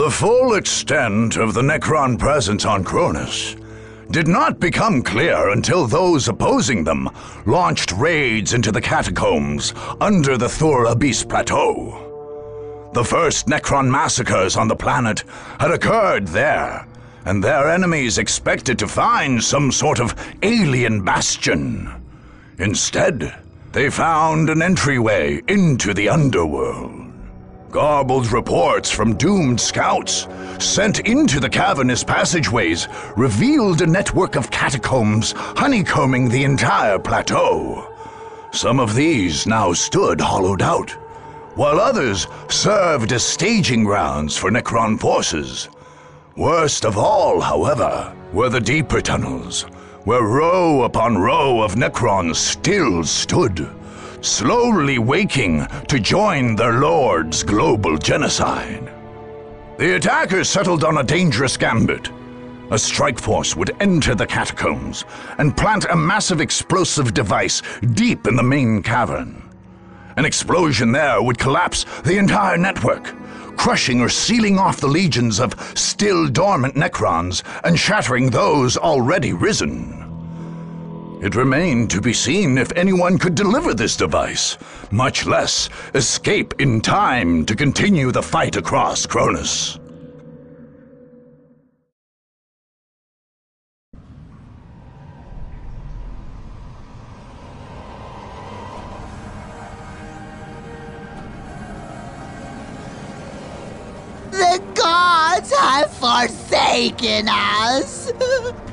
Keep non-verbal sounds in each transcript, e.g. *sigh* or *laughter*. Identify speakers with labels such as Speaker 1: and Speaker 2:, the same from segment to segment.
Speaker 1: The full extent of the Necron presence on Kronus did not become clear until those opposing them launched raids into the catacombs under the Thur'Abis Plateau. The first Necron massacres on the planet had occurred there, and their enemies expected to find some sort of alien bastion. Instead, they found an entryway into the underworld. Garbled reports from doomed scouts sent into the cavernous passageways revealed a network of catacombs honeycombing the entire plateau. Some of these now stood hollowed out, while others served as staging grounds for Necron forces. Worst of all, however, were the deeper tunnels, where row upon row of Necrons still stood slowly waking to join their lord's global genocide. The attackers settled on a dangerous gambit. A strike force would enter the catacombs and plant a massive explosive device deep in the main cavern. An explosion there would collapse the entire network, crushing or sealing off the legions of still dormant Necrons and shattering those already risen. It remained to be seen if anyone could deliver this device, much less escape in time to continue the fight across Kronus.
Speaker 2: The gods have forsaken us! *laughs*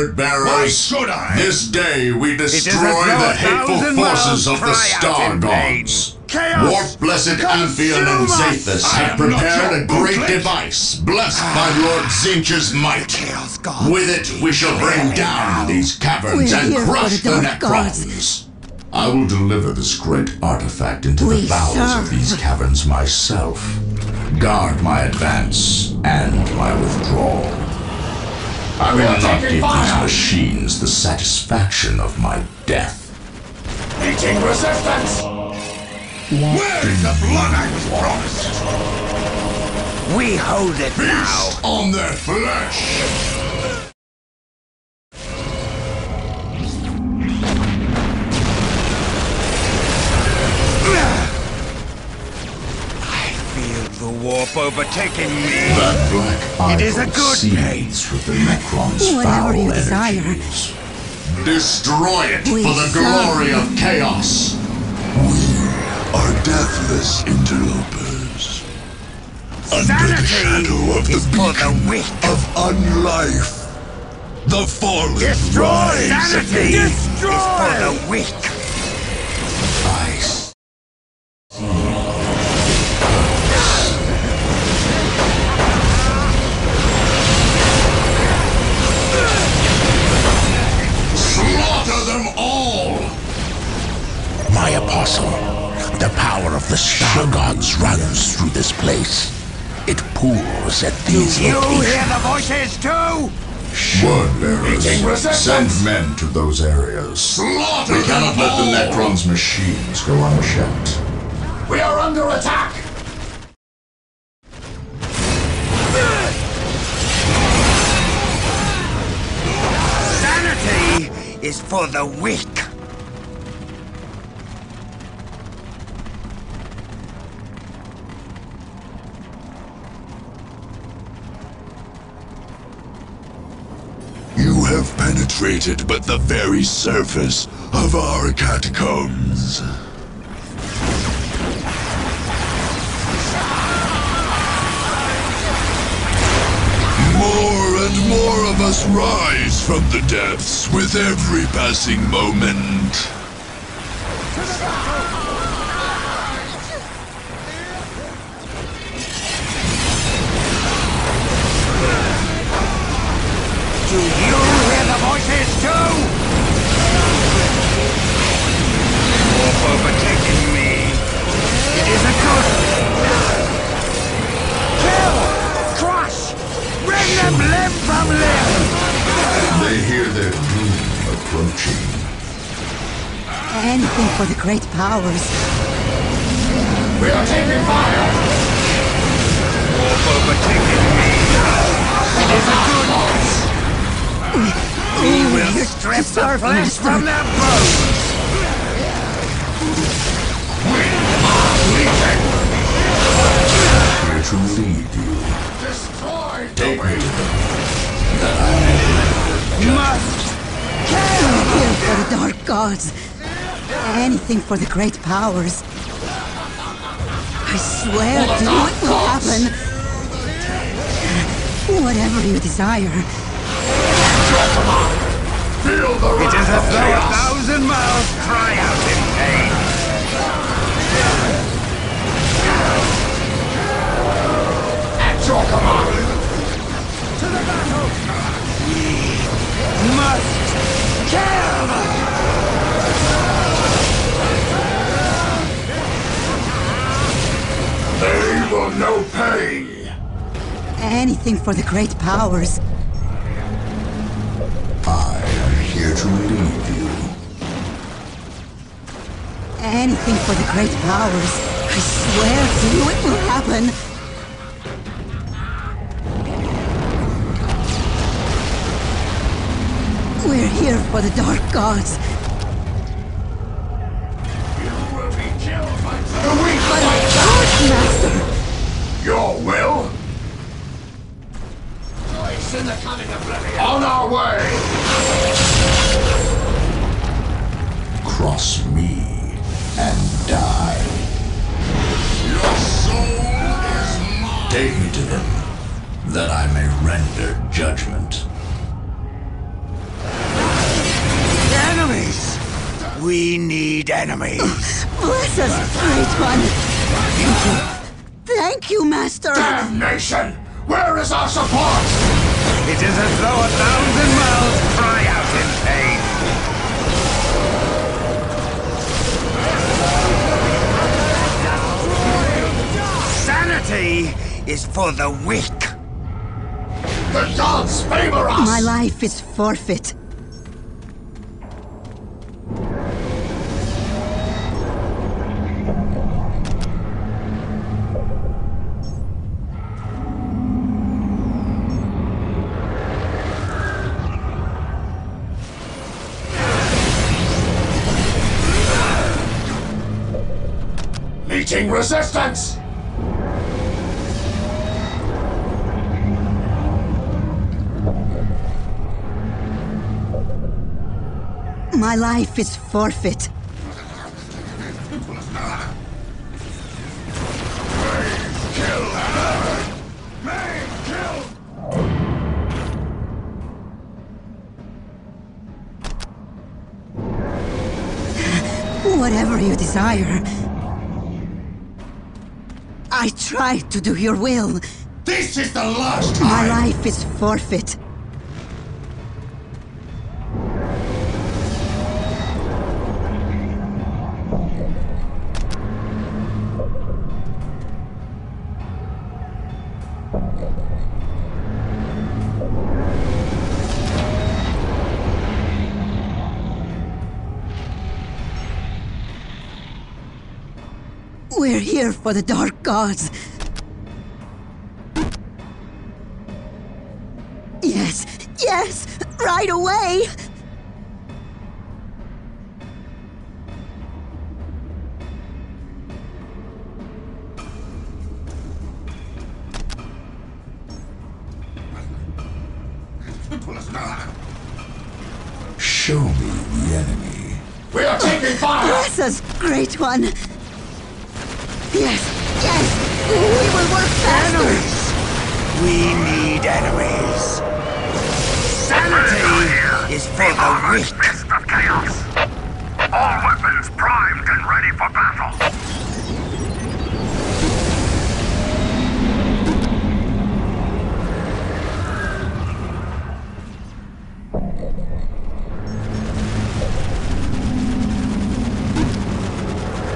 Speaker 3: Hear me, bearers.
Speaker 4: Why should I?
Speaker 3: This day we destroy the hateful forces of the Star
Speaker 4: out in.
Speaker 3: Gods.
Speaker 4: Chaos,
Speaker 3: Warp Blessed
Speaker 4: consume
Speaker 3: Amphion and
Speaker 4: us!
Speaker 3: Zathus have prepared a great
Speaker 4: bootleg.
Speaker 3: device, blessed ah, by Lord Zinch's might.
Speaker 2: Chaos Gods
Speaker 3: With it, we shall bring down these caverns
Speaker 5: We're
Speaker 3: and crush
Speaker 5: the
Speaker 3: the Necrons. I will deliver this great artifact into
Speaker 5: We
Speaker 3: the bowels
Speaker 5: serve.
Speaker 3: of these caverns myself. Guard my advance and my withdrawal. I will not give these machines the satisfaction of my death.
Speaker 4: Meeting resistance! Where is the blood I was promised?
Speaker 2: We hold it now!
Speaker 3: Feast on their flesh!
Speaker 2: Feel warp overtaking me!
Speaker 3: That black
Speaker 2: It is a
Speaker 3: idol
Speaker 2: good
Speaker 3: seethes with the Necron's
Speaker 5: Whatever
Speaker 3: foul
Speaker 5: you desire.
Speaker 3: energies. Destroy it
Speaker 5: We
Speaker 3: for the glory of chaos.
Speaker 1: We are deathless interlopers. Under the shadow of
Speaker 6: is
Speaker 1: the
Speaker 6: for the
Speaker 1: beacon of unlife. The fallen
Speaker 6: Destroy
Speaker 1: rise
Speaker 6: sanity.
Speaker 1: again.
Speaker 6: Destroy is for the weak.
Speaker 7: This place. It pools at these
Speaker 6: You
Speaker 7: locations.
Speaker 6: hear the voices too?
Speaker 3: Word bearers,
Speaker 8: Meeting resistance.
Speaker 3: send men to those areas. Slaughter we cannot let the Necron's machines go unchecked.
Speaker 8: We are under attack!
Speaker 6: Sanity is for the weak.
Speaker 1: Penetrated but the very surface of our catacombs. More and more of us rise from the depths with every passing moment.
Speaker 6: Do you hear the too? Warp overtaking me. It is a good. Kill! Crush! Rend them limb from limb!
Speaker 3: They hear their doom approaching.
Speaker 5: Anything for the great powers.
Speaker 8: We are taking fire!
Speaker 6: Warp overtaking me. It is a good. We will strip the flesh from their bones.
Speaker 3: Here to lead you.
Speaker 8: Destroy
Speaker 3: Take me them.
Speaker 6: Must
Speaker 5: Here for the dark gods. Anything for the great powers. I swear to it will happen. Whatever you desire.
Speaker 8: Feel the
Speaker 6: It is as though a thousand miles cry out in pain.
Speaker 8: At your command! To the battle!
Speaker 6: We must kill!
Speaker 8: They will know pain!
Speaker 5: Anything for the great powers.
Speaker 3: Here to lead you.
Speaker 5: Anything for the great powers. I swear to you it will happen. We're here for the dark gods.
Speaker 8: You will be killed by
Speaker 5: The weak Dark Master!
Speaker 8: your will? Voice in the coming oblivion! On our way!
Speaker 3: Cross me and die. Your soul is mine. Take me to them, that I may render judgment.
Speaker 6: Enemies! We need enemies. *laughs*
Speaker 5: Bless us, Great One! Thank you. Thank you, Master!
Speaker 8: Damnation! Where is our support?
Speaker 6: It is as though a thousand miles Sanity is for the weak.
Speaker 8: The gods favor us!
Speaker 5: My life is forfeit.
Speaker 8: Meeting resistance!
Speaker 5: My life is forfeit. Whatever you desire. I tried to do your will.
Speaker 8: This is the last time!
Speaker 5: My life is forfeit. We're here for the Dark Gods. Yes, yes, right away!
Speaker 3: Show me the enemy.
Speaker 8: We are taking fire!
Speaker 5: Bless us, Great One! Yes, yes! We will work faster!
Speaker 6: We need enemies. Sanity is for the weak.
Speaker 4: Fist of chaos. All weapons primed and ready for battle.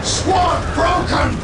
Speaker 8: Sword broken!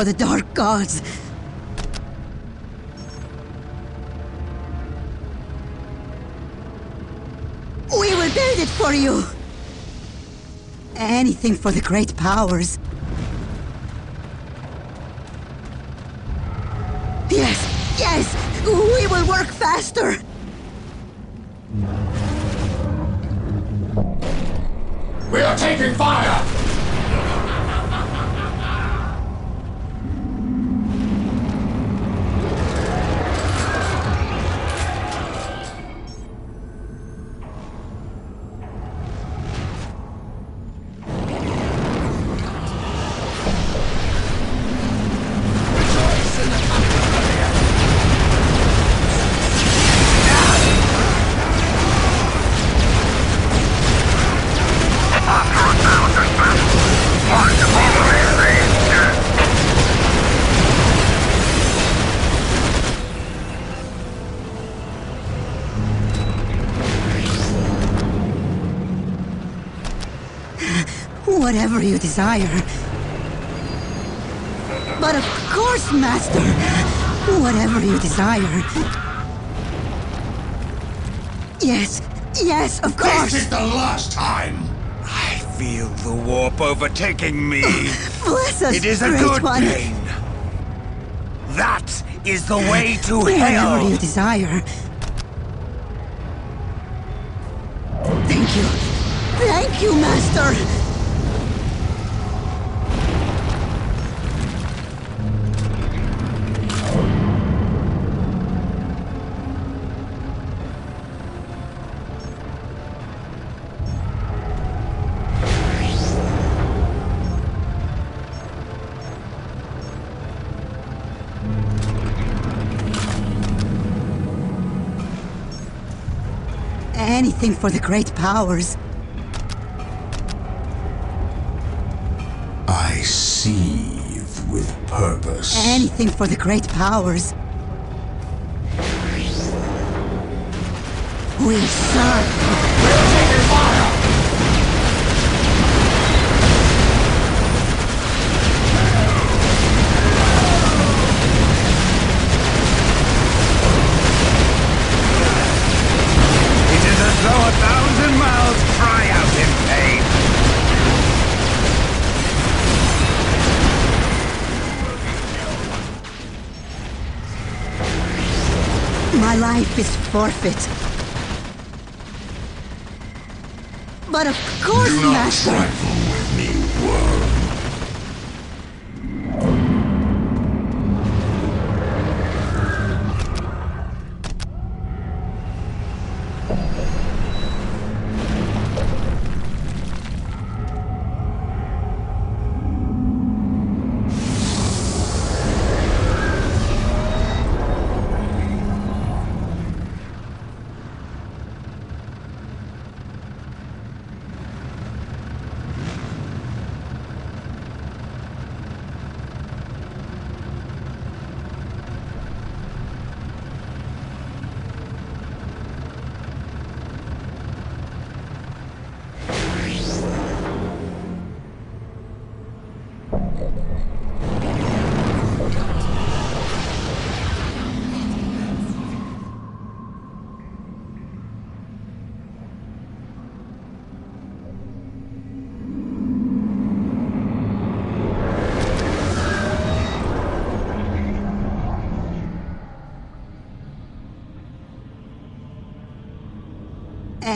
Speaker 6: for the
Speaker 5: Dark Gods. We will build it for you. Anything for the great powers. Desire. But of course, Master. Whatever you desire. Yes, yes, of course!
Speaker 8: This is the last time!
Speaker 6: I feel the warp overtaking me. *laughs*
Speaker 5: Bless us,
Speaker 6: It is a good
Speaker 5: One.
Speaker 6: thing. That is the way to
Speaker 5: Whatever
Speaker 6: hell.
Speaker 5: you desire. Anything for the great powers.
Speaker 9: I seethe with purpose.
Speaker 5: Anything for the great powers. We serve. Forfeit. But of course,
Speaker 9: Do not
Speaker 5: Master.
Speaker 9: trifle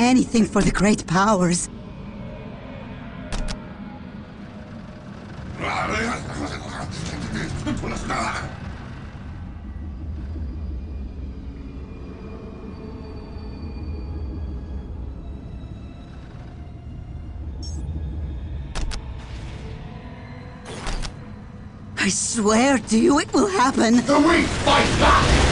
Speaker 5: Anything for the great powers. I swear to you it will happen.
Speaker 3: The weak fight back!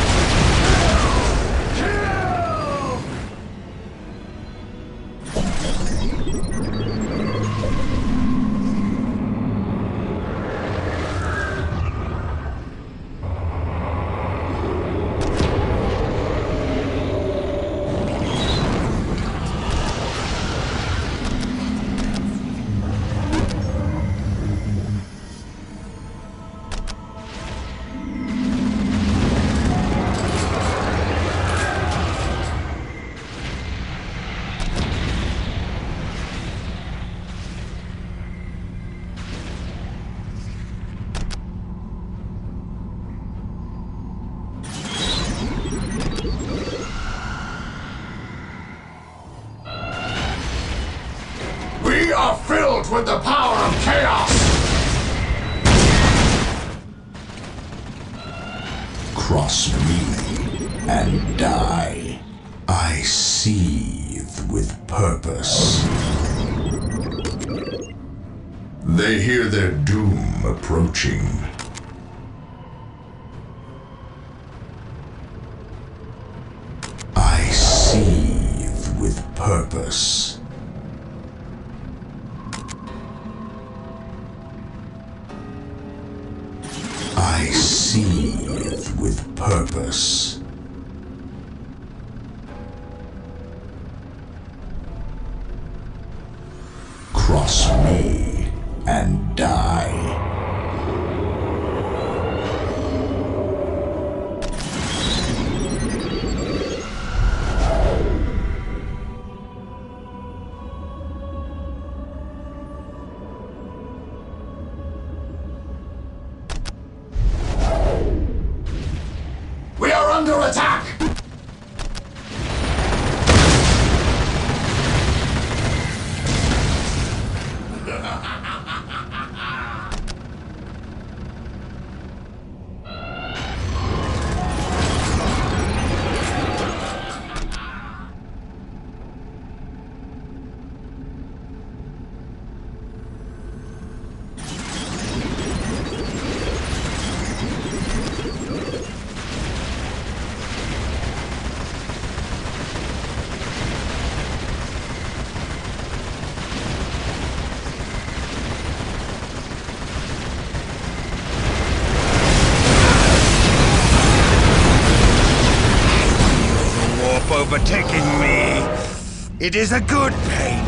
Speaker 3: It is a good pain.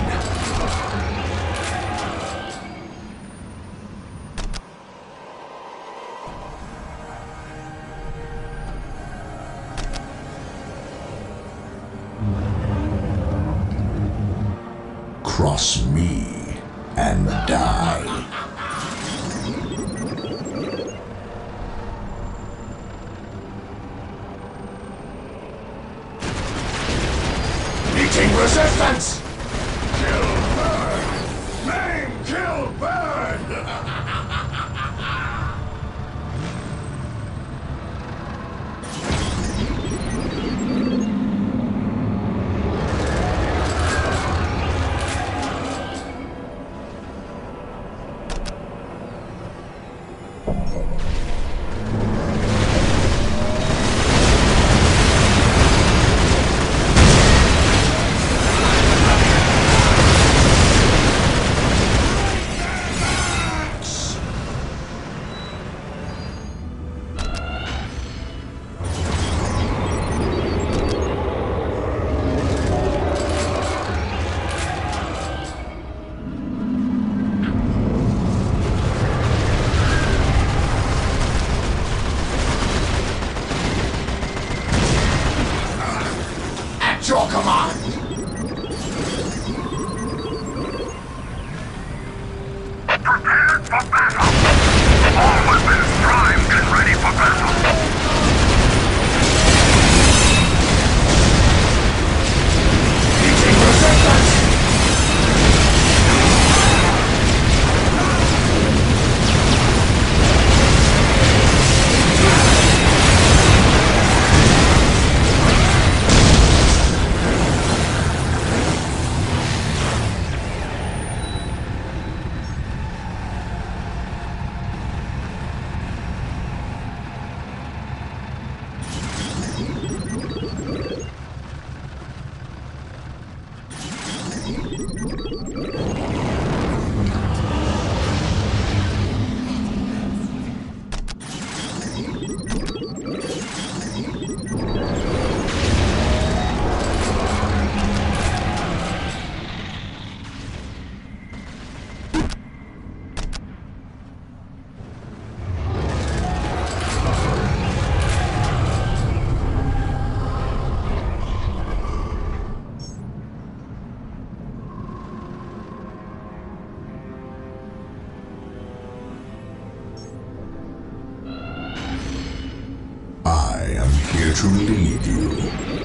Speaker 4: To lead you.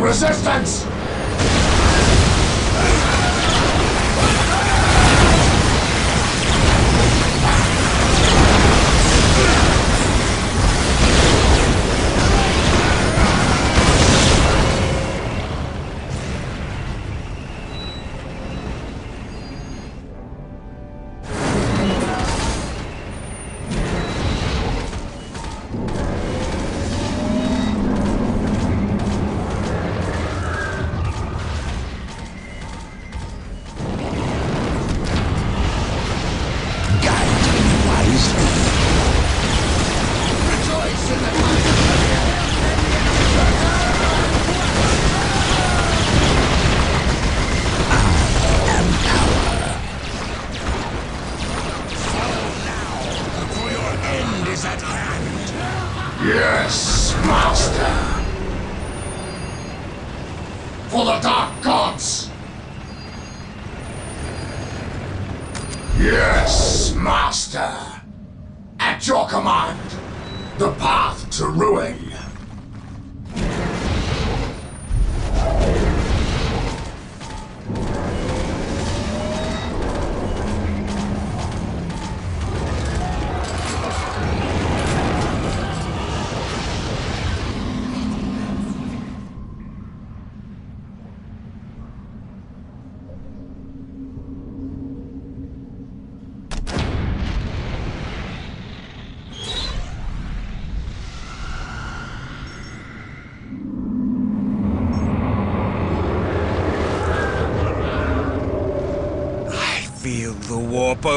Speaker 8: Resistance!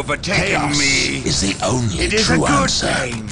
Speaker 6: Warp overtaking
Speaker 7: Chaos
Speaker 6: me.
Speaker 7: is the only
Speaker 6: It is a
Speaker 7: true
Speaker 6: good
Speaker 7: answer.
Speaker 6: pain.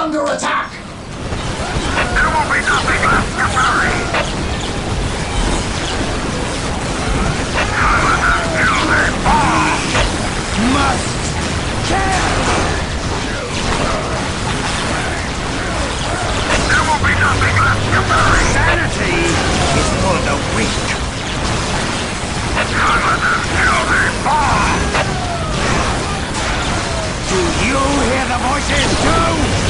Speaker 8: Under attack!
Speaker 4: There will be nothing left to bury.
Speaker 6: Must
Speaker 4: There will be nothing left.
Speaker 6: Sanity is for the weak. Do you hear the voices too?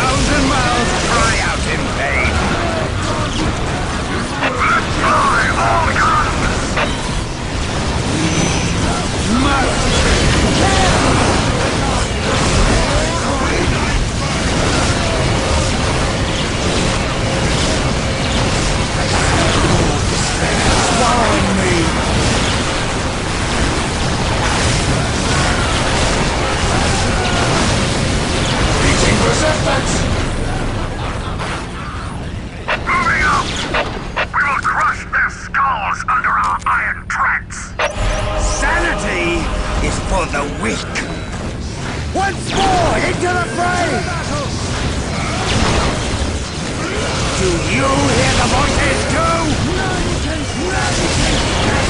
Speaker 6: Moving! We will crush their skulls under our iron
Speaker 4: tracks! Sanity is
Speaker 6: for the weak! Once more into the fray! Do you hear the voices too?
Speaker 3: None can.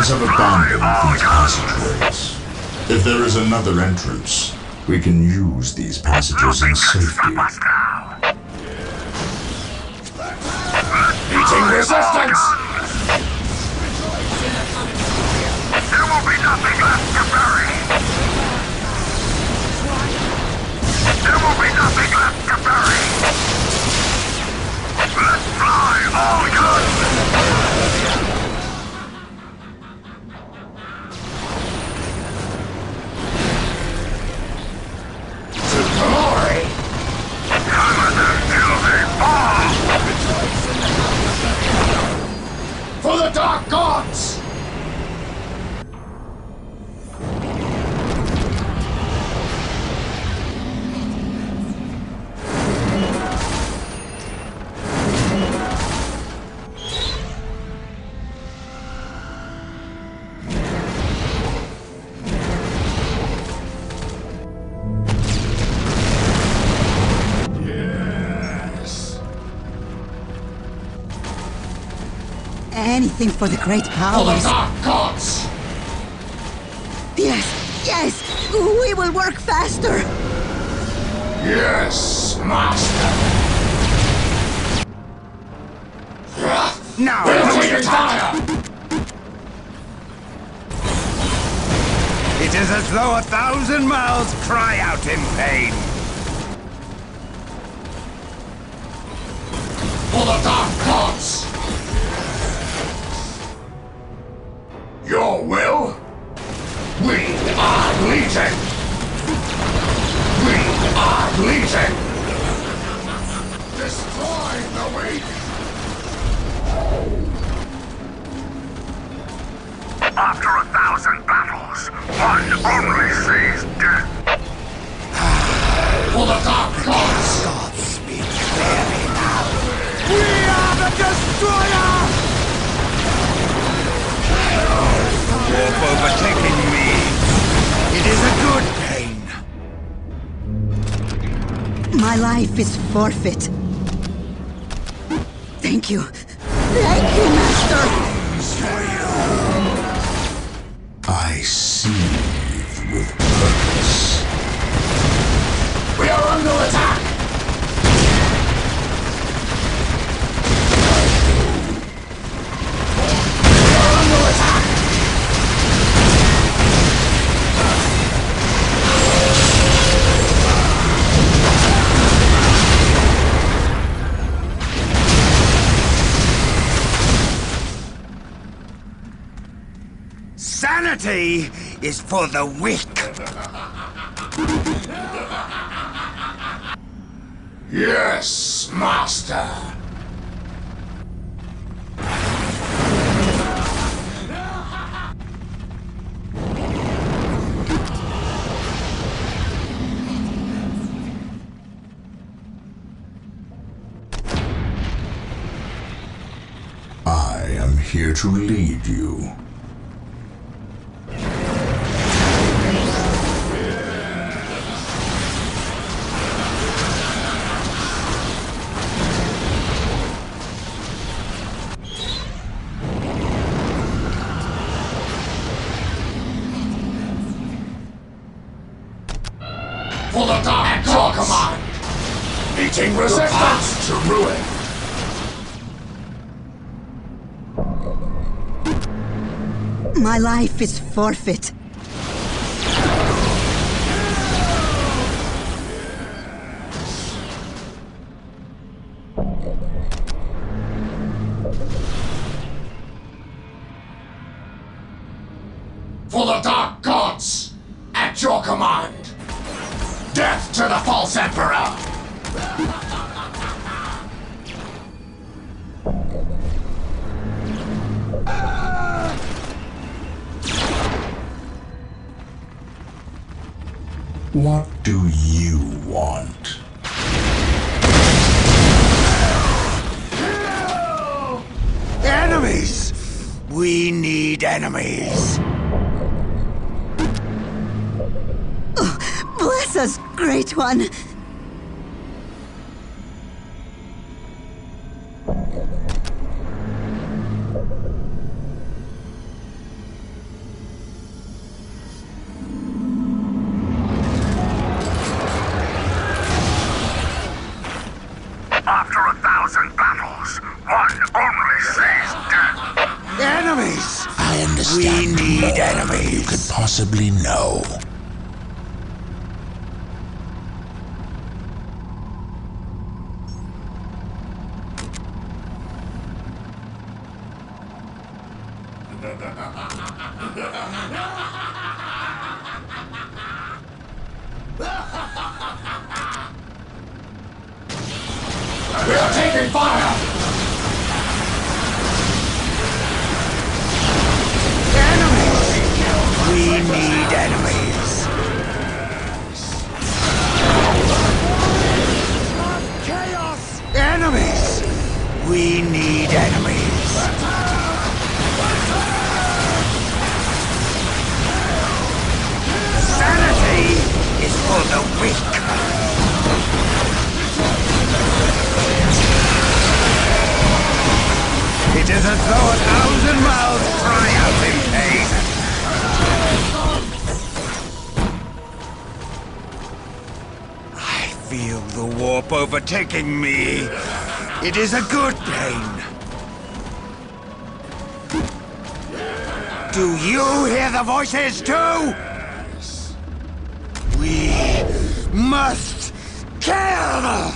Speaker 3: Have abandoned these passageways. If there is another entrance, we can use these passages in safety.
Speaker 5: Anything for the great
Speaker 8: For the
Speaker 5: powers.
Speaker 8: Dark Gods!
Speaker 5: Yes, yes! We will work faster!
Speaker 8: Yes, Master!
Speaker 6: Now,
Speaker 8: Billowing fire!
Speaker 6: it is as though a thousand mouths cry out in pain.
Speaker 8: For the Dark Gods! Your will? We are Legion! We are Legion! Destroy the weak!
Speaker 4: After a thousand battles, one only sees death. *sighs*
Speaker 8: For the Dark Gods!
Speaker 6: God speak clearly now. We are the destroyer! Wolf overtaking me. It is a good pain.
Speaker 5: My life is forfeit. Thank you. Thank you, Master!
Speaker 3: I seethe with purpose.
Speaker 8: We are under attack!
Speaker 6: Is for the weak.
Speaker 8: Yes, Master!
Speaker 3: I am here to lead you.
Speaker 8: For the Dark Gods! command! Meeting resistance! to ruin!
Speaker 5: My life is forfeit.
Speaker 6: Overtaking me. It is a good pain. Do you hear the voices too? Yes. We must kill!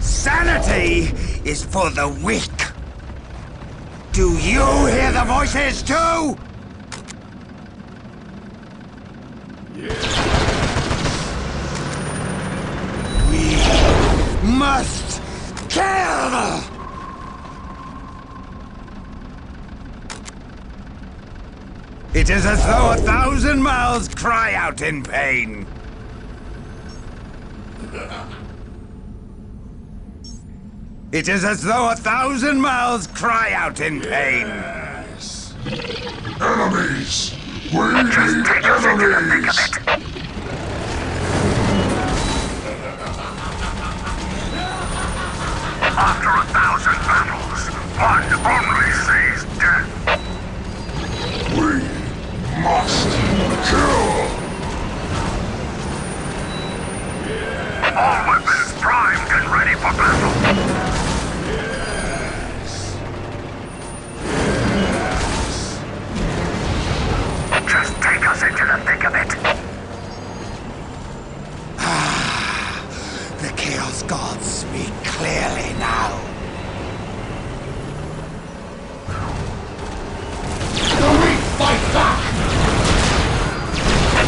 Speaker 6: Sanity is for the weak. Do you hear the voices too? We must kill! It is as though a thousand mouths cry out in pain. It is as though a thousand mouths cry out in pain.
Speaker 8: Enemies! We need enemies!
Speaker 4: After a thousand battles, one only
Speaker 8: must kill!
Speaker 4: All weapons primed and ready for battle. Just take us into the thick of it. Ah!
Speaker 6: The Chaos Gods speak clearly now.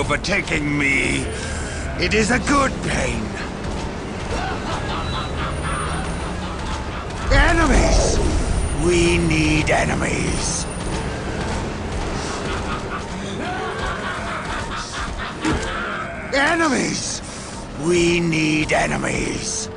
Speaker 6: overtaking me. It is a good pain. Enemies! We need enemies. Enemies! We need enemies.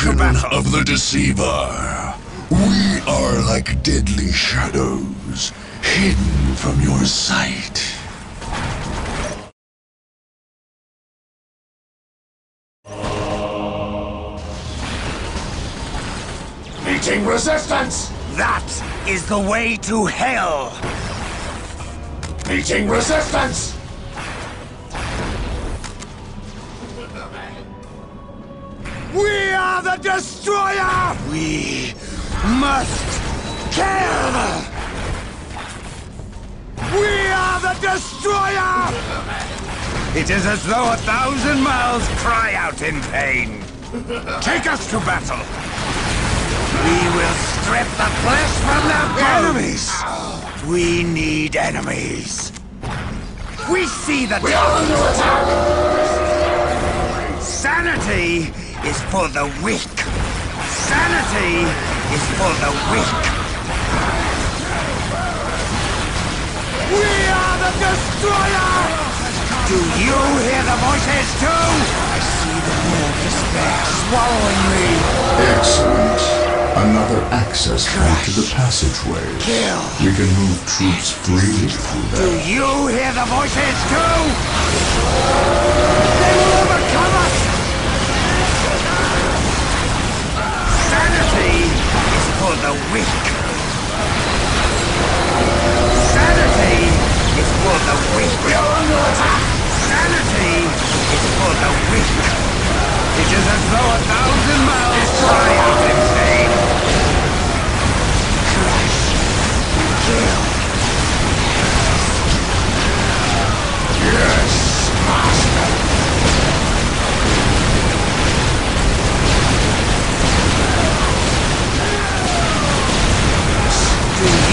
Speaker 6: The Take us to
Speaker 1: beacon
Speaker 6: battle.
Speaker 1: of the deceiver, we are like deadly shadows, hidden from your sight.
Speaker 8: Meeting resistance!
Speaker 6: That is the way to hell!
Speaker 8: Meeting resistance!
Speaker 6: We are the destroyer! We must kill! We are the destroyer! It is as though a thousand mouths cry out in pain. Take us to battle! We will strip the flesh from their bones! Enemies! We need enemies! We see the
Speaker 8: We are under attack!
Speaker 6: Sanity is for the weak. Sanity is for the weak. We are the destroyer! Do you hear the voices too? I see the more despair swallowing me.
Speaker 3: Excellent. Another access point to the passageway.
Speaker 6: Kill.
Speaker 3: We can move troops freely through
Speaker 6: Do you hear the voices too? They will overcome us! Sanity is for the weak. Sanity is for the weak.
Speaker 8: We are under attack.
Speaker 6: Sanity is for the weak.
Speaker 8: It
Speaker 6: is as though
Speaker 8: a thousand miles fly
Speaker 6: out in vain. Crush. Kill. Yes.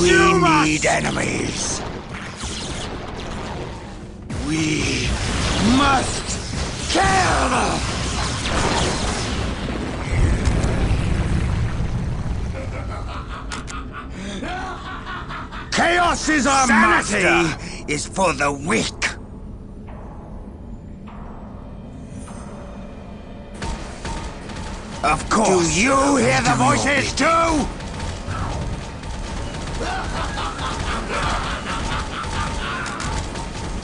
Speaker 6: we need enemies. We must kill. them. Chaos is our
Speaker 10: Sanity
Speaker 6: master. is for the weak. Of course. Do you hear the voices too?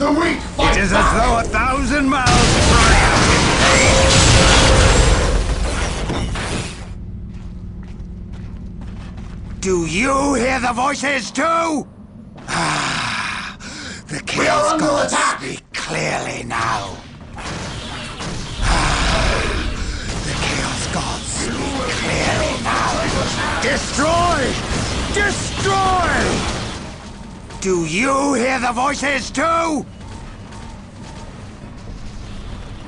Speaker 8: The weak fight
Speaker 6: It is
Speaker 8: back!
Speaker 6: as though a thousand miles cry out in pain. Do you hear the voices too? Ah, *sighs* the
Speaker 8: are
Speaker 6: chaos
Speaker 8: under
Speaker 6: gods
Speaker 8: attack!
Speaker 6: speak clearly now. Ah, *sighs* the chaos gods speak clearly now. Destroy! Destroy! Do you hear the voices too?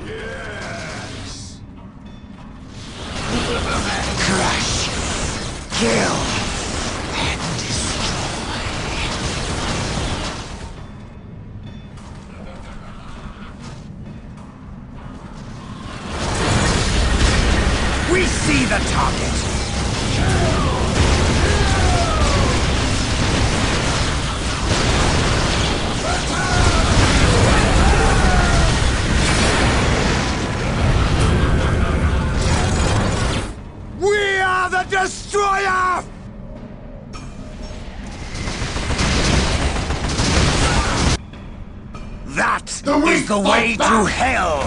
Speaker 6: Yes. Crush, kill, to hell!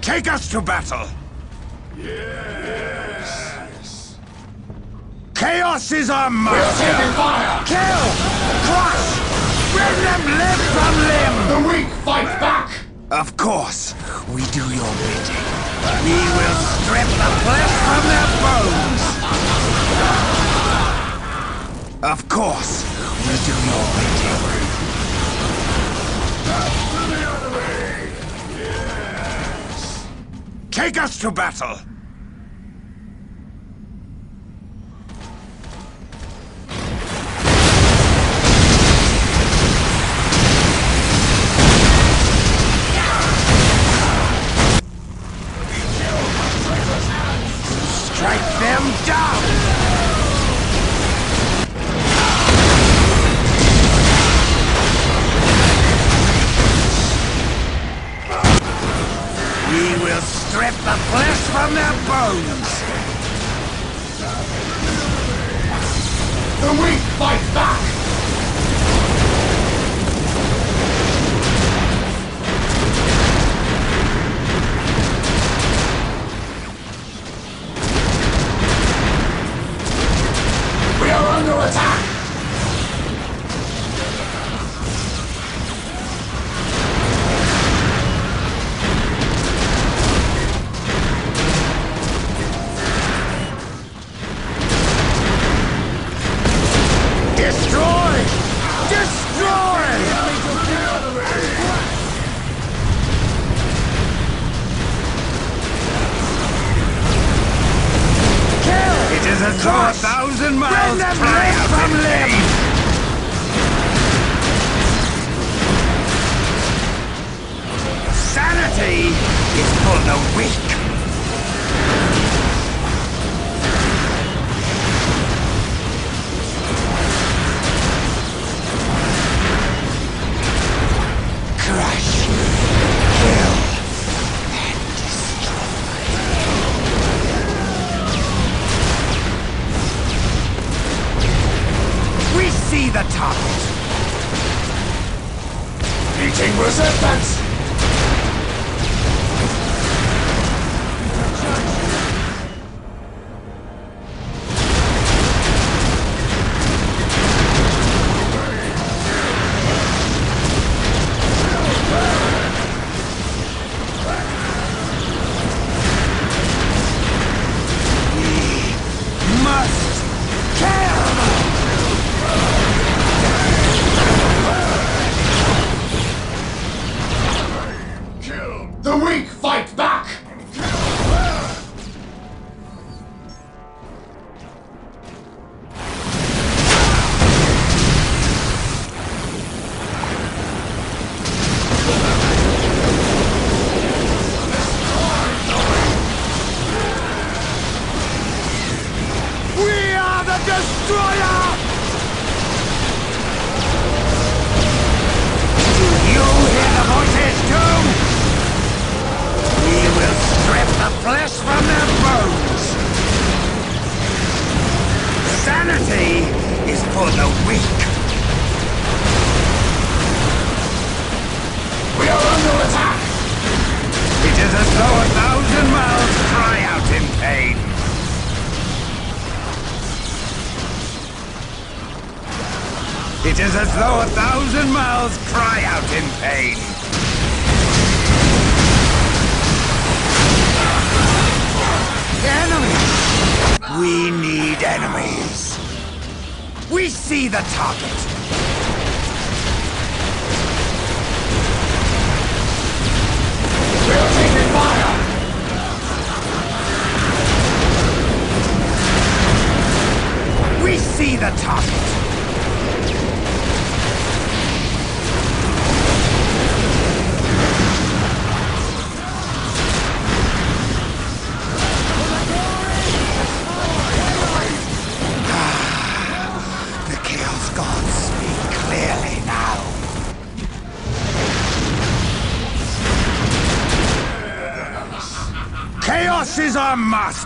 Speaker 6: Take us to battle! Yes! Chaos is our
Speaker 8: We're
Speaker 6: master!
Speaker 8: taking fire!
Speaker 6: Kill! Crush! Bring them limb from limb!
Speaker 8: The weak fight back!
Speaker 6: Of course, we do your bidding. We will strip the flesh from their bones. Of course, we do your bidding. Take us to battle.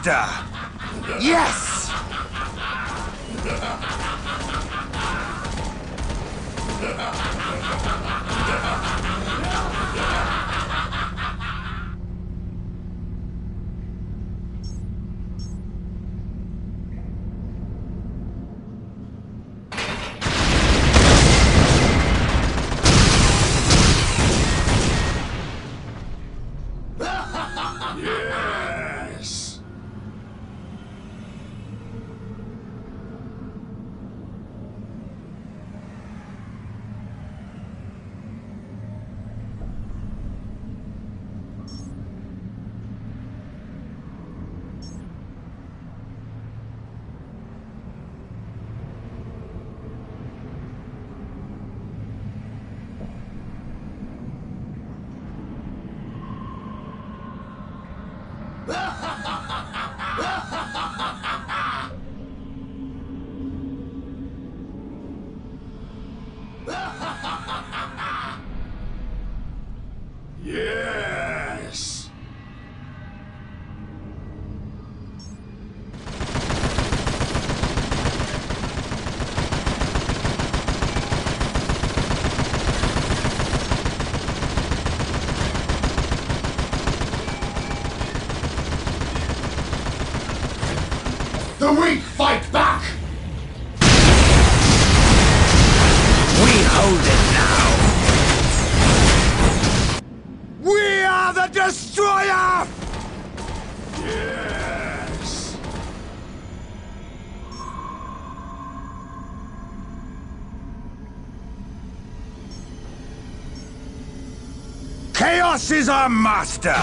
Speaker 6: Master! Yes! Chaos is our master!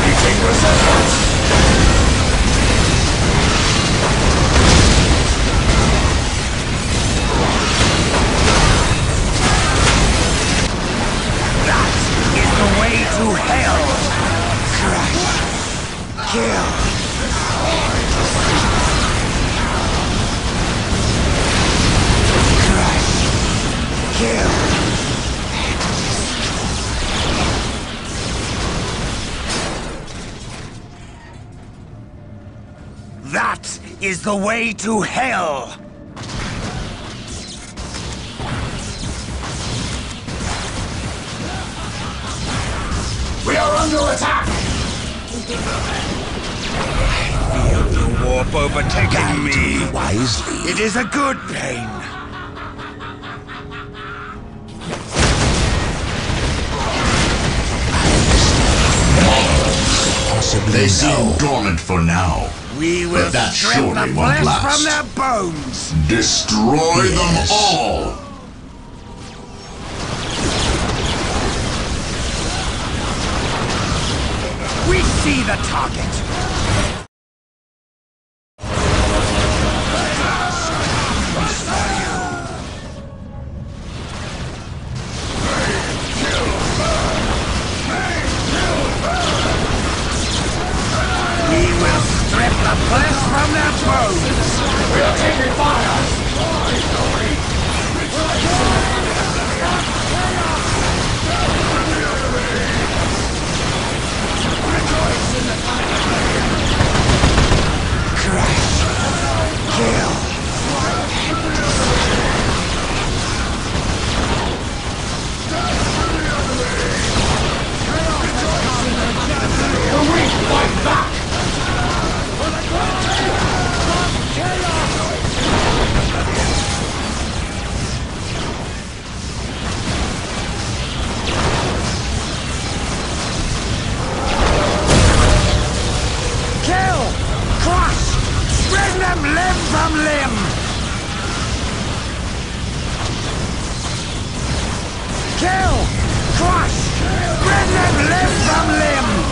Speaker 8: Meeting resistance!
Speaker 6: That is the way to hell! Crush! Kill! Is the way to hell!
Speaker 8: We are under attack!
Speaker 6: I feel the warp overtaking me.
Speaker 7: Wisely.
Speaker 6: It is a good pain.
Speaker 7: Possibly
Speaker 3: They seem dormant for now.
Speaker 6: We will strip the flesh
Speaker 3: last.
Speaker 6: from their bones.
Speaker 3: Destroy
Speaker 7: Yes.
Speaker 3: them all!
Speaker 6: We see the target. The flesh from their bones!
Speaker 8: We are taking fire!
Speaker 6: Crush! Kill!
Speaker 8: The weak fight back!
Speaker 6: Kill! Crush! Rend them limb from limb!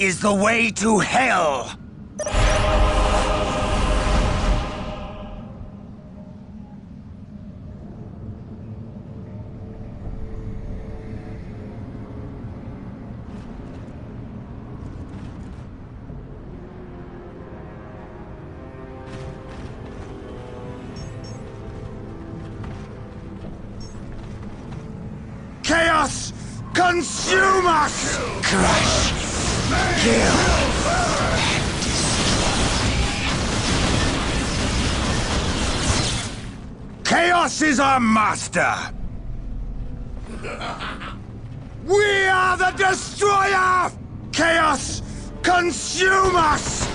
Speaker 6: Is the way to hell! Our master! We are the destroyer! Chaos! Consume us!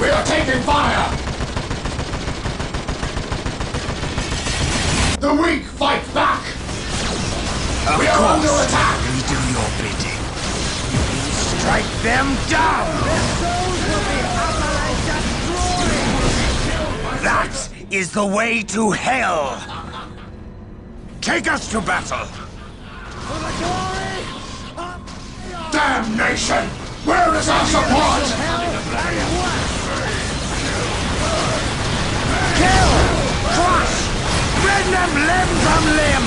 Speaker 8: We are taking fire! The weak fight back!
Speaker 6: Of
Speaker 8: We are
Speaker 6: course,
Speaker 8: under attack!
Speaker 6: we do your bidding. Them down! That is the way to hell! Take us to battle!
Speaker 8: Damnation! Where is our support?
Speaker 6: Kill! Crush! Rend them limb from limb!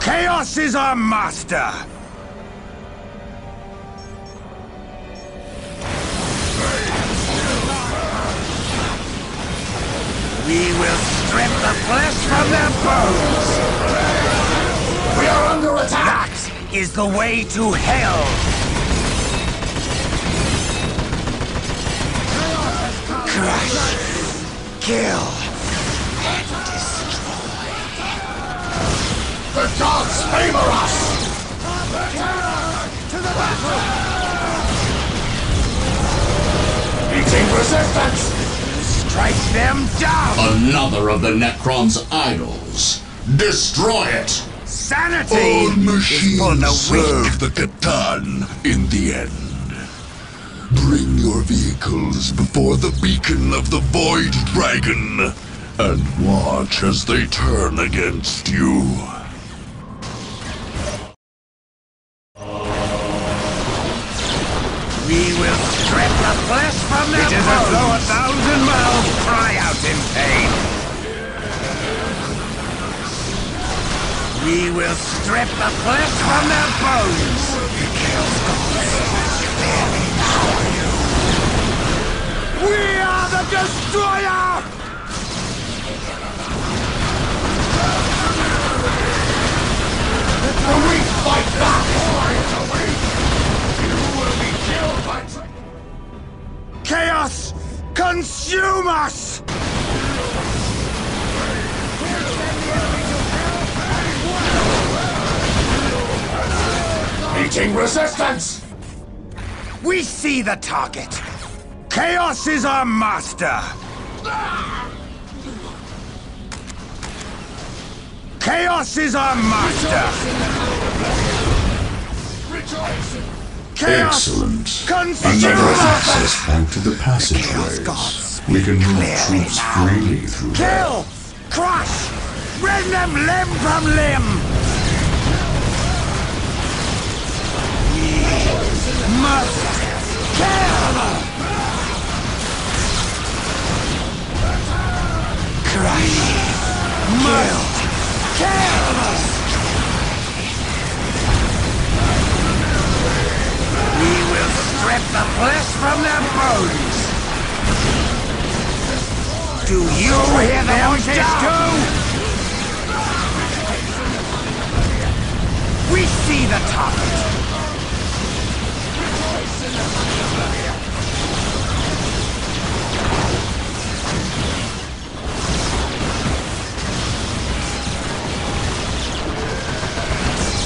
Speaker 6: Chaos is our master! We will strip the flesh from their bones.
Speaker 8: We are under attack!
Speaker 6: That is the way to hell. Crush, kill, and destroy.
Speaker 8: The gods favor us! To the battle! Meeting resistance!
Speaker 6: Strike them down.
Speaker 3: Another of the Necron's idols. Destroy it!
Speaker 6: Sanity
Speaker 3: All machines serve the C'tan in the end. Bring your vehicles before the beacon of the Void Dragon and watch as they turn against you.
Speaker 6: We will strip the flesh from their It is as though a thousand mouths cry out in pain. We will strip the flesh from their bones. We are the destroyer! Consume us!
Speaker 8: Meeting resistance!
Speaker 6: We see the target. Chaos is our master. Chaos is our master. Chaos
Speaker 3: Excellent. Another access point to the passageways. We can move troops freely through there.
Speaker 6: Kill! Crush! Rend them limb from limb! Must kill! Crush! Must kill! Strip the flesh from their bones! Do you hear the voices too? We see the target.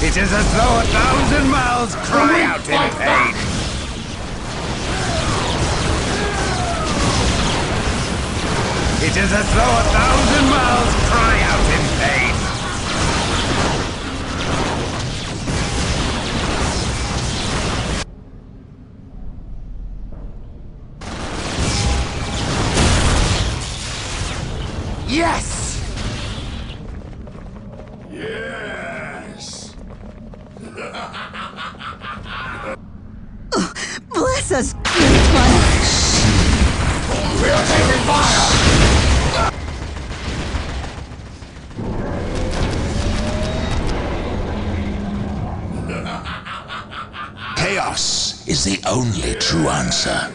Speaker 6: It is as though a thousand mouths cry out in pain. It is as though a thousand miles cry out in pain. Yes!
Speaker 7: True answer.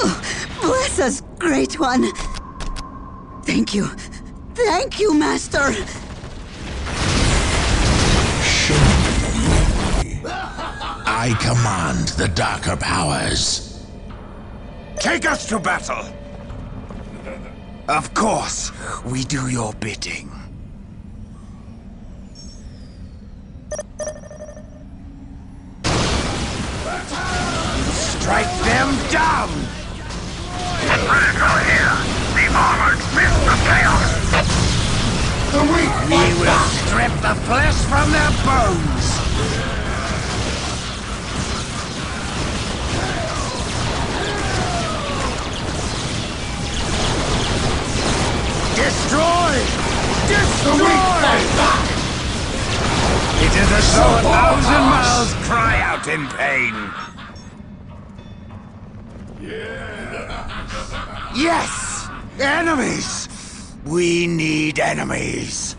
Speaker 5: Oh, bless us, great one. Thank you. Thank you, Master.
Speaker 7: I command the darker powers.
Speaker 6: Take us to battle! Of course, we do your bidding. We will strip the flesh from their bones! Destroy! Destroy! It is as though a thousand mouths cry out in pain. Yes! Enemies! We need enemies.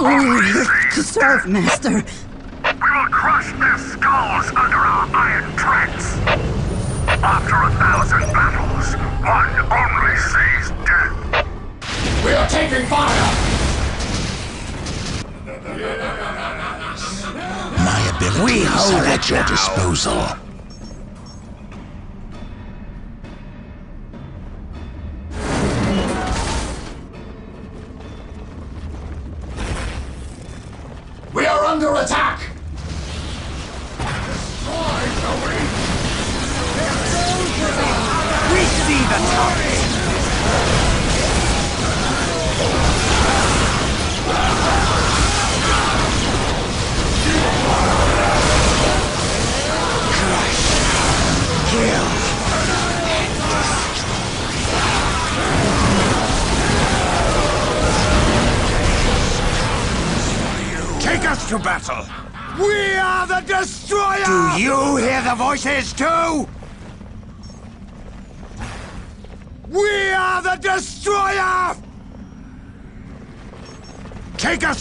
Speaker 5: Oh, to serve, Master.
Speaker 4: We will crush their skulls under our iron treads. After a thousand battles, one only sees death.
Speaker 8: We are taking fire!
Speaker 7: My abilities
Speaker 6: We hold
Speaker 7: are at your
Speaker 6: now.
Speaker 7: disposal.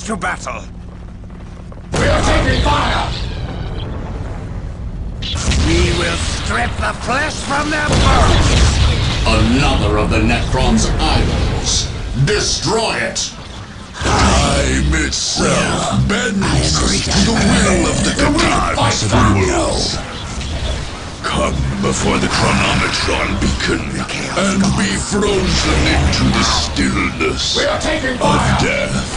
Speaker 6: To battle! We are
Speaker 8: taking fire!
Speaker 6: We will strip the flesh from their bones!
Speaker 3: Another of the Necron's idols. Destroy it! Time itself bends to the will of the gods. Fools! Come before the Chronometron beacon and be frozen into the stillness
Speaker 8: We are taking
Speaker 3: of death.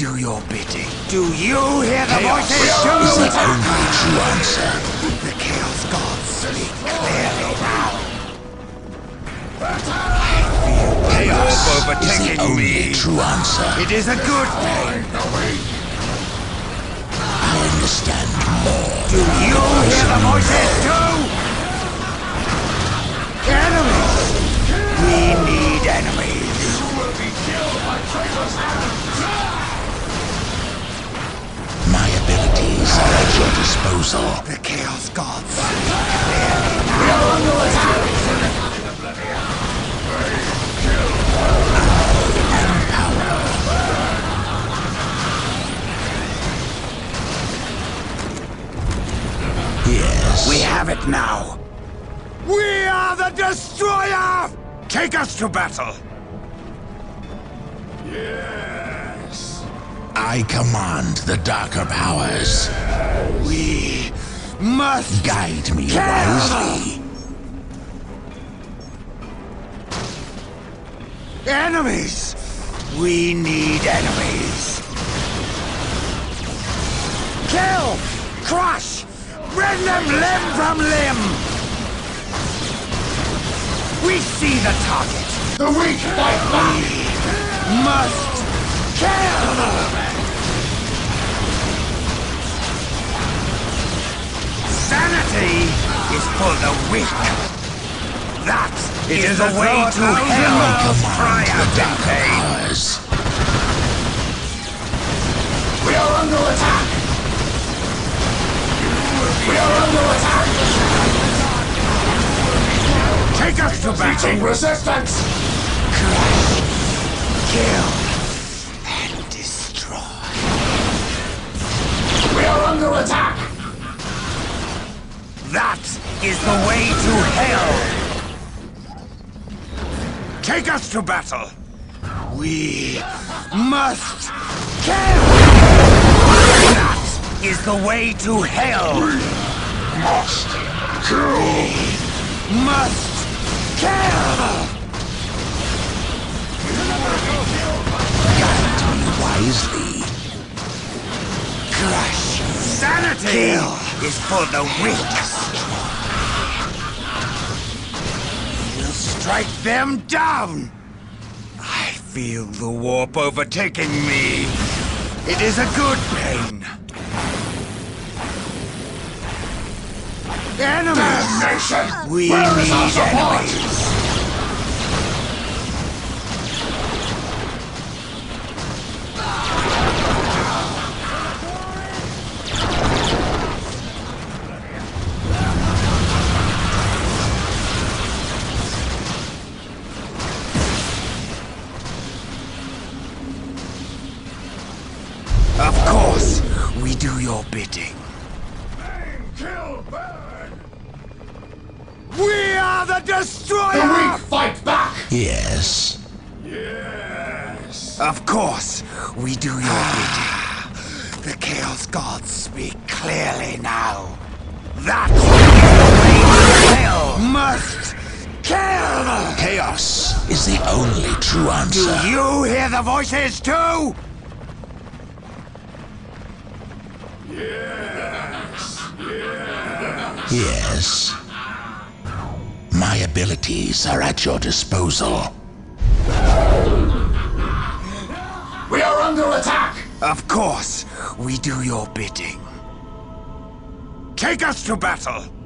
Speaker 6: Do your bidding. Do you hear the voices
Speaker 7: Is
Speaker 6: too?
Speaker 7: the only true answer.
Speaker 6: The Chaos Gods speak clearly now. Chaos
Speaker 7: Is the
Speaker 6: overtaking
Speaker 7: only
Speaker 6: me.
Speaker 7: true answer.
Speaker 6: It is a good thing.
Speaker 7: I understand more.
Speaker 6: Do you hear the voices too? Enemies! We need enemies.
Speaker 7: My are at your disposal.
Speaker 6: The Chaos Gods speak clearly now.
Speaker 7: Yes.
Speaker 6: We have it now. We are the destroyer! Take us to battle.
Speaker 7: I command the darker powers.
Speaker 6: We must
Speaker 7: Guide me
Speaker 6: Kill!
Speaker 7: wisely.
Speaker 6: Enemies! We need enemies. Kill! Crush! Rend them limb from limb! We see the target.
Speaker 8: The weak fight back!
Speaker 6: We must kill! Sanity is for the weak. That is the way to hell. Cry out in pain.
Speaker 7: Powers.
Speaker 8: We are under attack! We are under attack!
Speaker 6: Take us to battle!
Speaker 8: Meeting resistance!
Speaker 6: Kill and destroy.
Speaker 8: We are under attack!
Speaker 6: Is the way to hell! Take us to battle! We must kill! That is the way to hell!
Speaker 3: We Must kill.
Speaker 6: Must kill!
Speaker 7: Guide me Wisely.
Speaker 6: Crush! Sanity Kill is for the weak! Strike them down! I feel the warp overtaking me. It is a good pain. Enemies!
Speaker 8: Damnation!
Speaker 6: We
Speaker 8: Where is our
Speaker 6: need enemies! The voices too?
Speaker 7: Yes. My abilities are at your disposal.
Speaker 8: We are under attack!
Speaker 6: Of course, we do your bidding. Take us to battle!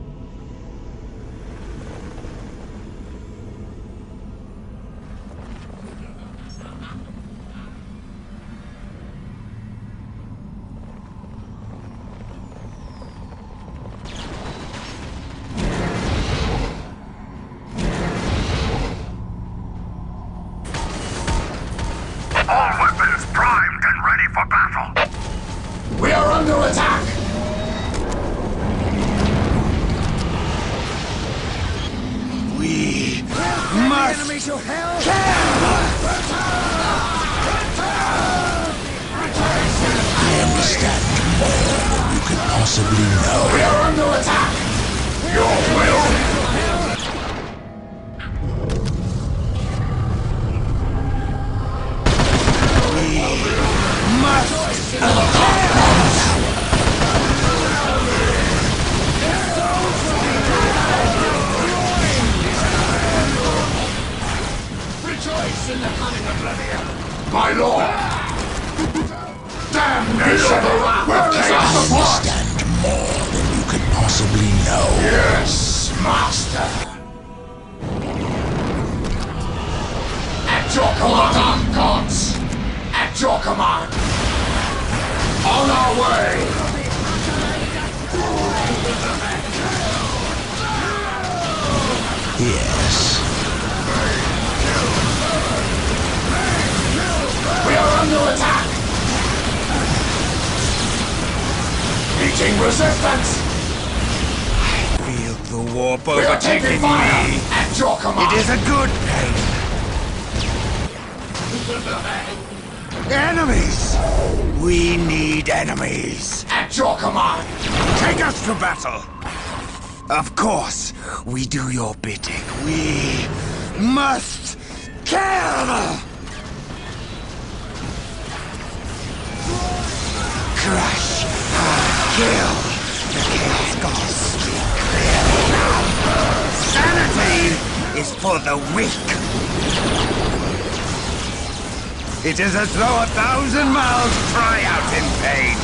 Speaker 6: Resistance!
Speaker 7: I
Speaker 6: feel the warp
Speaker 8: We are
Speaker 6: overtaking
Speaker 8: taking fire!
Speaker 6: me.
Speaker 8: At your command!
Speaker 6: It is a good pain. Enemies! We need enemies.
Speaker 8: At your command!
Speaker 6: Take us to battle. Of course, we do your bidding. We must kill! Crush kill! The Chaos Gods. Sanity is for the weak. It is as though a thousand mouths cry out in pain.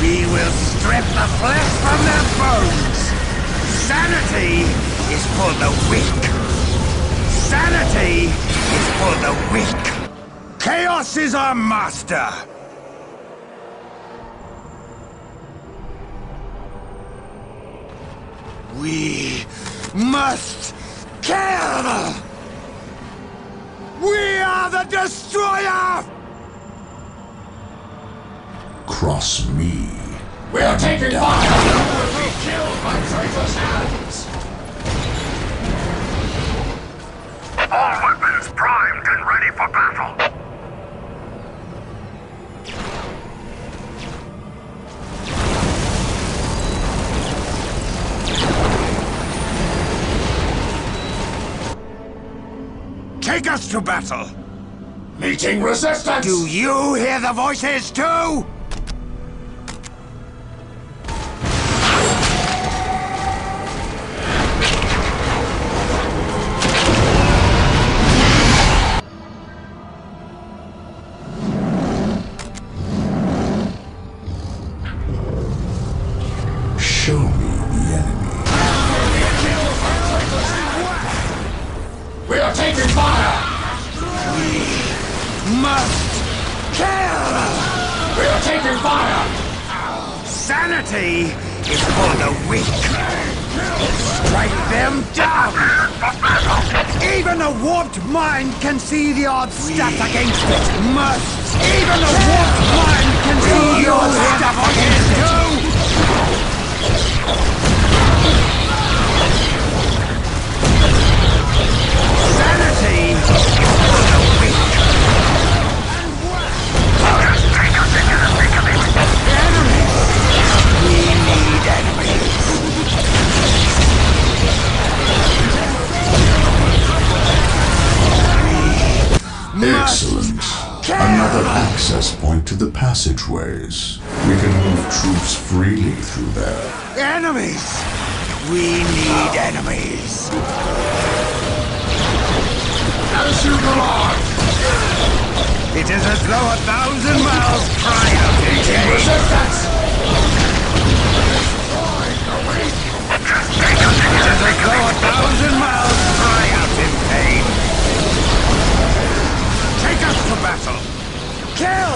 Speaker 6: We will strip the flesh from their bones. Sanity is for the weak. Sanity is for the weak. Chaos is our master. We must kill! We are the destroyer!
Speaker 7: Cross me.
Speaker 8: We are taking fire! We'll be killed by traitor's hands!
Speaker 4: All weapons primed and ready for battle.
Speaker 6: Take us to battle!
Speaker 8: Meeting resistance!
Speaker 6: Do you hear the voices too?
Speaker 3: Through there.
Speaker 6: Enemies! We need enemies.
Speaker 8: As you command!
Speaker 6: It is as though a thousand miles cry out in pain.
Speaker 8: Resistance!
Speaker 6: It is as though a thousand miles cry out in pain. Take us to battle. Kill!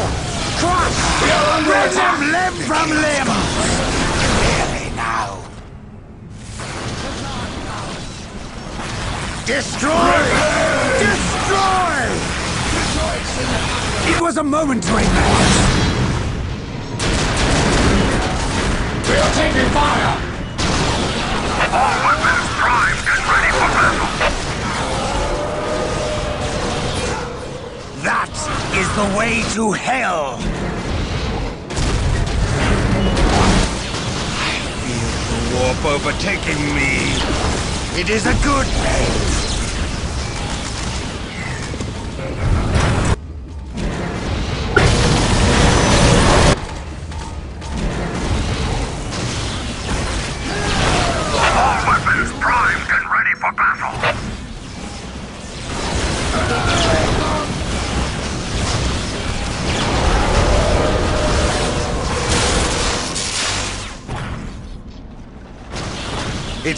Speaker 6: Crush!
Speaker 8: We are under
Speaker 6: Rip
Speaker 8: attack!
Speaker 6: them limb from limb! Destroy! Destroy! It was a momentary match.
Speaker 8: We are taking fire!
Speaker 4: All weapons primed and ready for battle.
Speaker 6: That is the way to hell! I feel the warp overtaking me. It is a good pain.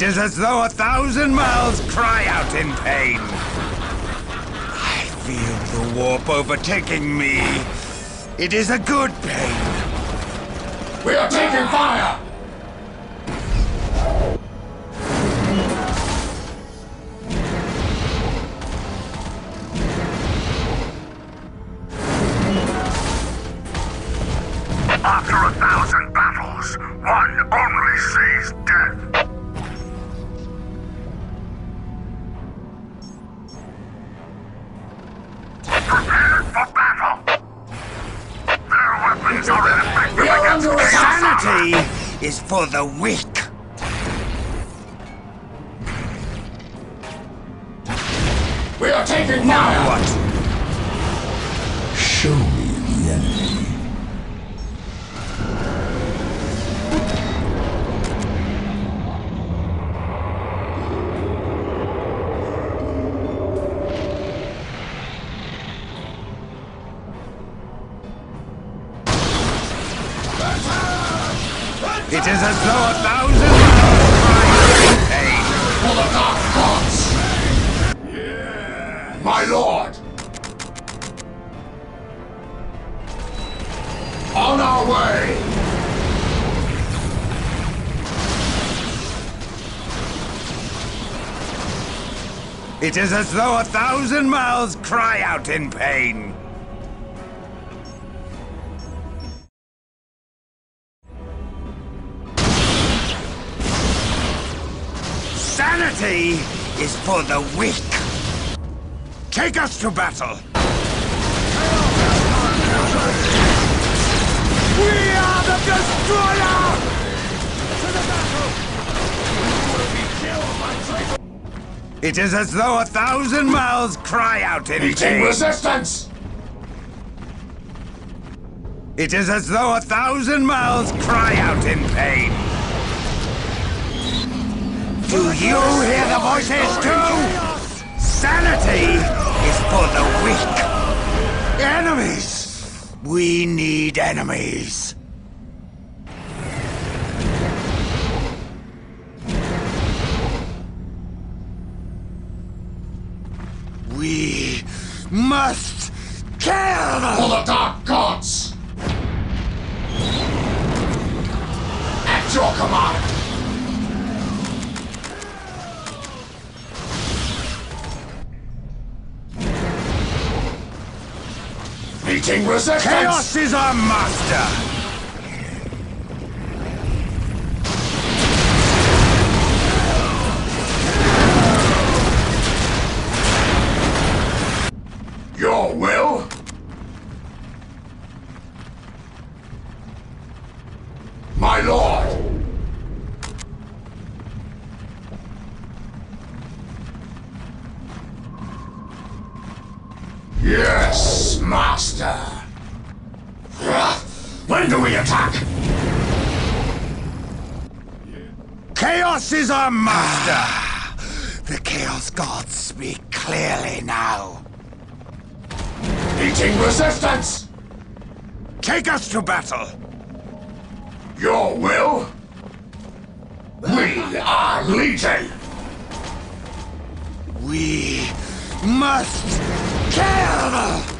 Speaker 6: It is as though a thousand miles cry out in pain. I feel the warp overtaking me. It is a good pain.
Speaker 8: We are taking fire! My lord! On our way!
Speaker 6: It is as though a thousand mouths cry out in pain. Sanity is for the weak. Take us to battle. We are the destroyer! To the battle! It is as though a thousand mouths cry out in
Speaker 8: Meeting
Speaker 6: pain.
Speaker 8: resistance!
Speaker 6: It is as though a thousand mouths cry out in pain. Do you hear the voices too? Sanity is for the weak. Enemies! We need enemies. We must kill them!
Speaker 8: For the Dark Gods! At your command!
Speaker 6: Chaos is our master! Chaos is our master! the Chaos Gods speak clearly now.
Speaker 8: Meeting resistance!
Speaker 6: Take us to battle!
Speaker 8: Your will? We are Legion!
Speaker 6: We must kill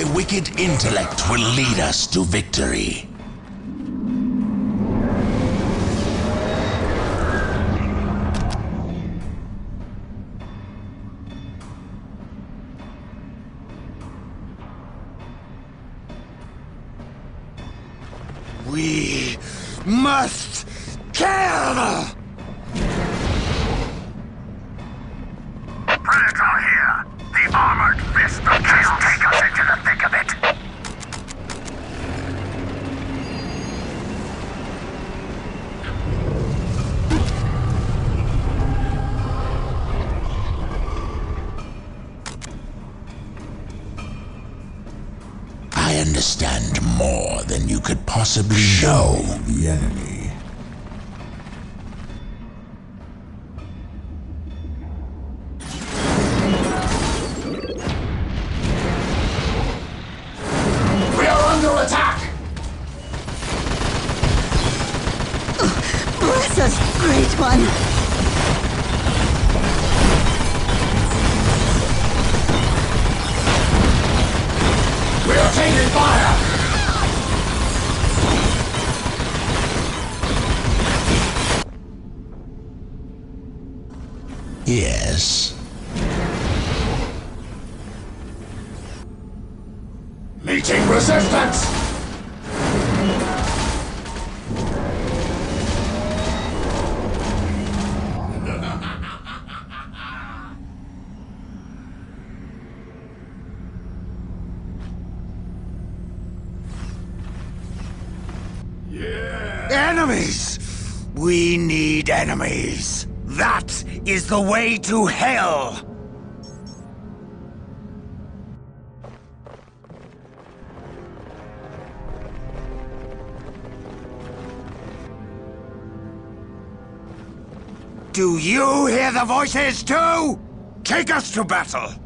Speaker 7: My wicked intellect will lead us to victory.
Speaker 4: The
Speaker 6: way to hell! Do you hear the voices too? Take us to battle!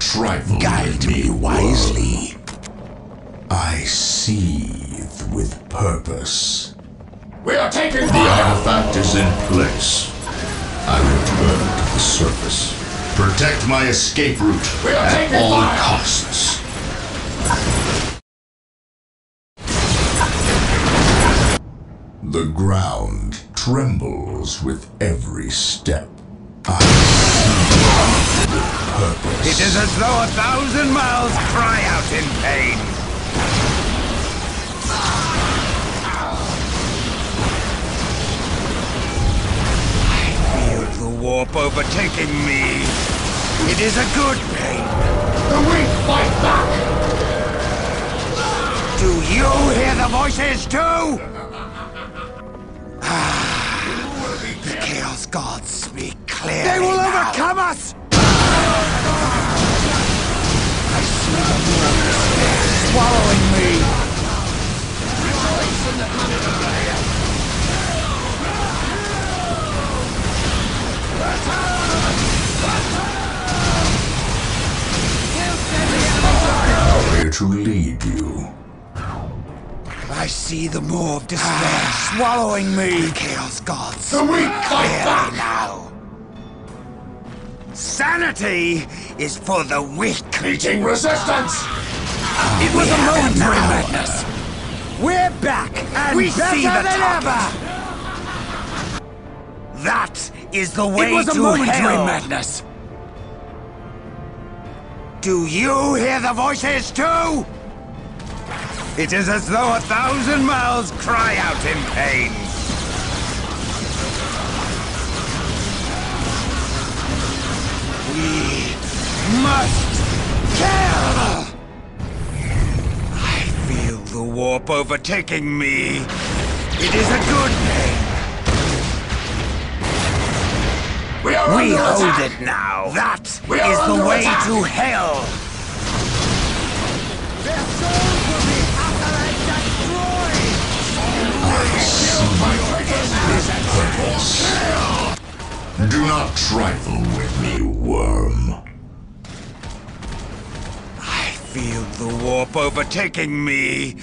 Speaker 3: Trifle
Speaker 7: guide me
Speaker 3: me
Speaker 7: wisely.
Speaker 3: I seethe with purpose.
Speaker 8: We are taking
Speaker 3: The
Speaker 8: fire!
Speaker 3: artifact is in place. I return to the surface. Protect my escape route
Speaker 8: We are
Speaker 3: at all
Speaker 8: fire!
Speaker 3: costs. The ground trembles with every step. I see with purpose.
Speaker 6: It is as though a thousand mouths cry out in pain. I feel the warp overtaking me. It is a good pain.
Speaker 8: The weak fight back!
Speaker 6: Do you hear the voices too? Ah, the Chaos Gods speak clearly. They will overcome us! Swallowing me.
Speaker 3: Here to lead you.
Speaker 6: I see the maw of despair swallowing me. The Chaos Gods
Speaker 8: The weak fight
Speaker 6: clearly
Speaker 8: back!
Speaker 6: now. Sanity is for the weak.
Speaker 8: Meeting resistance!
Speaker 6: It was a momentary madness. We're back and we see the than ever. That is the way
Speaker 10: It was a
Speaker 6: to
Speaker 10: momentary
Speaker 6: hell.
Speaker 10: madness.
Speaker 6: Do you hear the voices too? It is as though a thousand mouths cry out in pain. Must kill! I feel the warp overtaking me. It is a good pain.
Speaker 8: We are
Speaker 6: We
Speaker 8: under
Speaker 6: hold
Speaker 8: attack!
Speaker 6: it now. That is
Speaker 8: We are
Speaker 6: the
Speaker 8: under
Speaker 6: way
Speaker 8: attack.
Speaker 6: to hell.
Speaker 3: Do not trifle with me, worm.
Speaker 6: Feel the warp overtaking me.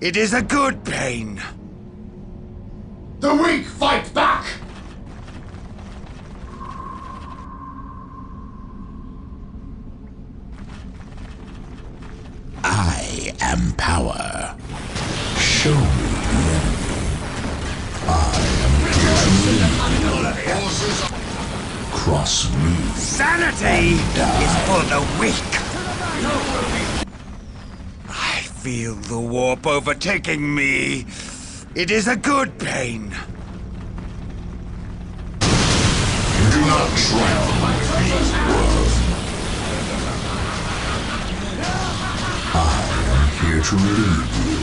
Speaker 6: It is a good pain.
Speaker 8: The weak fight back!
Speaker 7: I am power. Show me. I am here. Cross me.
Speaker 6: Sanity is for the weak. Feel the warp overtaking me. It is a good pain.
Speaker 3: Do not trifle with me, worm. I am here to lead you.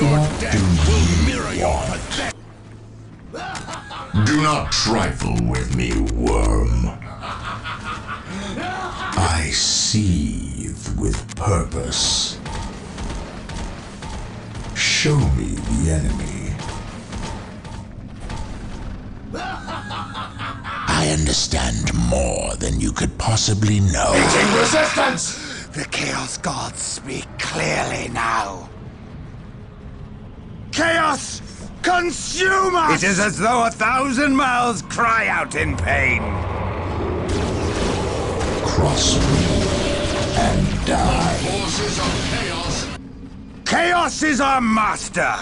Speaker 3: Your what do you want? Do not trifle with me, worm. I seethe with purpose. Show me the enemy.
Speaker 7: I understand more than you could possibly know.
Speaker 8: Meeting resistance!
Speaker 6: The Chaos Gods speak clearly now. Chaos! Consume us! It is as though a thousand mouths cry out in pain.
Speaker 7: Cross me and die.
Speaker 8: Chaos.
Speaker 6: Chaos is our master!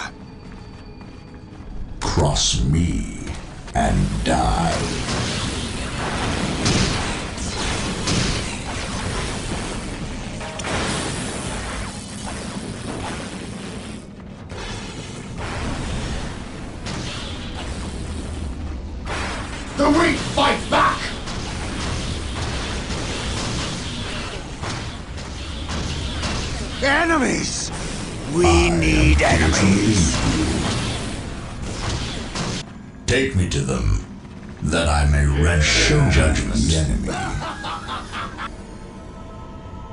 Speaker 7: Cross me and die.
Speaker 6: Enemies!
Speaker 3: Take me to them, that I may render judgment.
Speaker 7: enemy.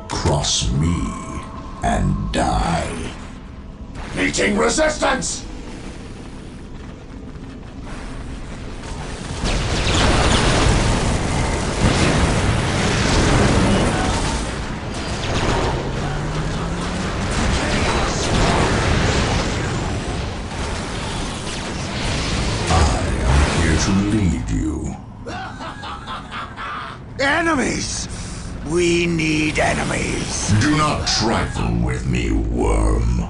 Speaker 7: Cross me and die.
Speaker 8: Meeting resistance.
Speaker 6: Enemies! We need enemies!
Speaker 3: Do not trifle with me, worm.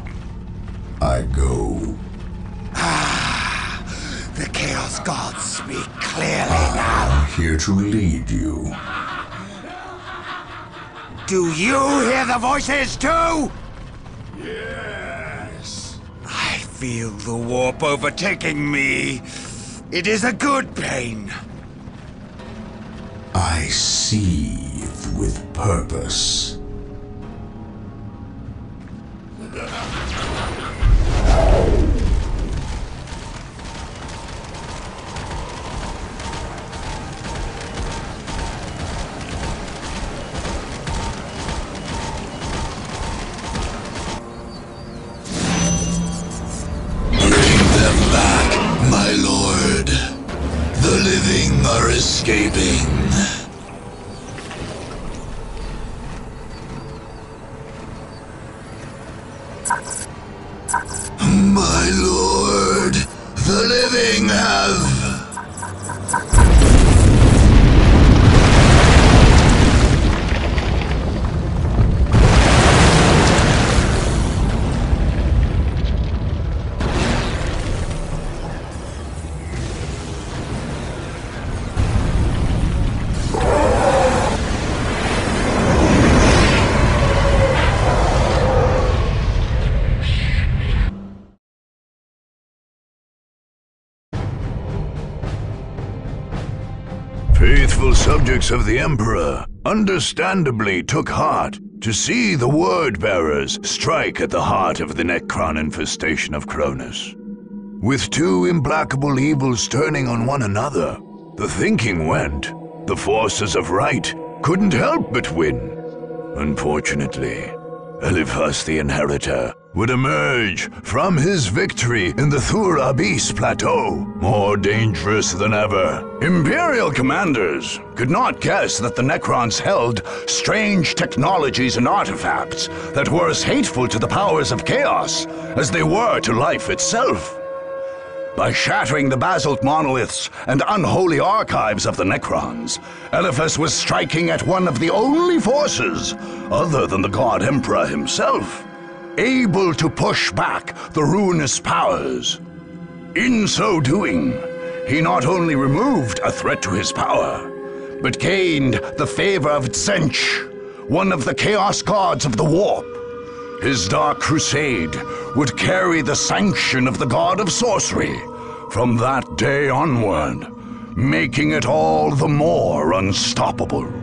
Speaker 7: I go.
Speaker 6: Ah, The Chaos Gods speak clearly now.
Speaker 7: I'm Here to lead you.
Speaker 6: Do you hear the voices too?
Speaker 8: Yes.
Speaker 6: I feel the warp overtaking me. It is a good pain.
Speaker 7: I seethe with purpose.
Speaker 1: Of the Emperor understandably took heart to see the word bearers strike at the heart of the Necron infestation of Kronus. With two implacable evils turning on one another, the thinking went the forces of right couldn't help but win. Unfortunately, Eliphas the Inheritor would emerge from his victory in the Thur'Abis Plateau more dangerous than ever. Imperial commanders could not guess that the Necrons held strange technologies and artifacts that were as hateful to the powers of chaos as they were to life itself. By shattering the basalt monoliths and unholy archives of the Necrons, Eliphas was striking at one of the only forces, other than the God Emperor himself, able to push back the ruinous powers. In so doing, he not only removed a threat to his power, but gained the favor of Tzeentch, one of the Chaos Gods of the Warp. His dark crusade would carry the sanction of the god of sorcery from that day onward, making it all the more unstoppable.